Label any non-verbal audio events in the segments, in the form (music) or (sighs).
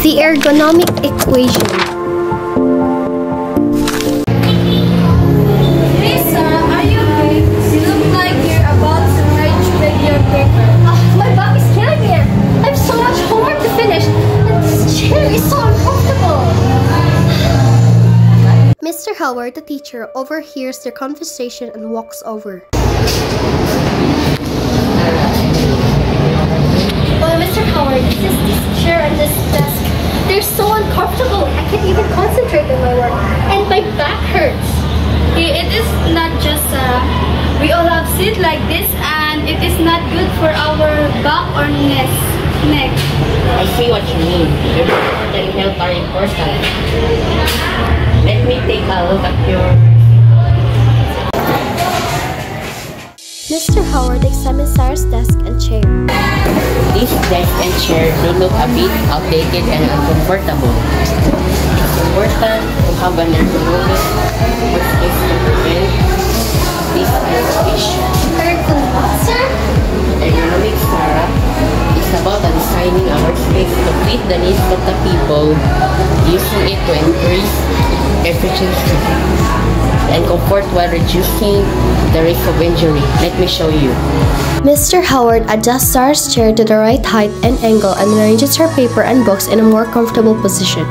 The ergonomic equation. Hey Sarah, are you okay? You look like you're about to write with your paper. Ah, my back is killing me. I have so much homework to finish, and this chair is so uncomfortable. (sighs) Mr. Howard, the teacher, overhears their conversation and walks over. Oh, Mr. Howard, it's just this chair and this desk. They're so uncomfortable. I can't even concentrate on my work. And my back hurts. It is not just Sarah. We all have sit like this and it is not good for our back or neck. neck. I see what you mean. Your comfort and health are important. Let me take a look at your... Mr. Howard examines Sarah's desk and chair. This desk and chair do look a bit outdated and uncomfortable. Important to have an ergonomic workspace to prevent this issue. sir? Ergonomic Sarah is about designing a workspace to fit the needs of the people, using it to increase efficiency and comfort while reducing the risk of injury. Let me show you. Mr. Howard adjusts Sarah's chair to the right height and angle and arranges her paper and books in a more comfortable position.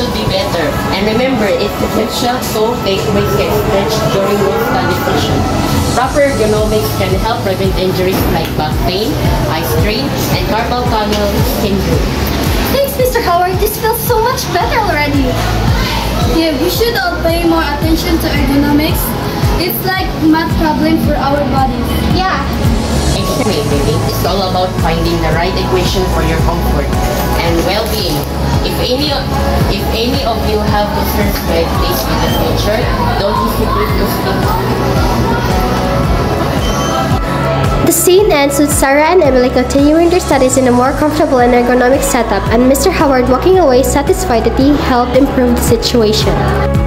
Should be better. And remember, it's essential to take breaks and stretch during your study. Proper ergonomics can help prevent injuries like back pain, eye strain, and carpal tunnel syndrome. Thanks, Mr. Howard. This feels so much better already. Yeah, we should all pay more attention to ergonomics. It's like math problem for our bodies. Yeah. Estimating is all about finding the right equation for your comfort and well-being. If any, if any of you have concerns with this in the future, don't hesitate to speak. The scene ends with Sarah and Emily continuing their studies in a more comfortable and ergonomic setup, and Mr. Howard walking away satisfied that he helped improve the situation.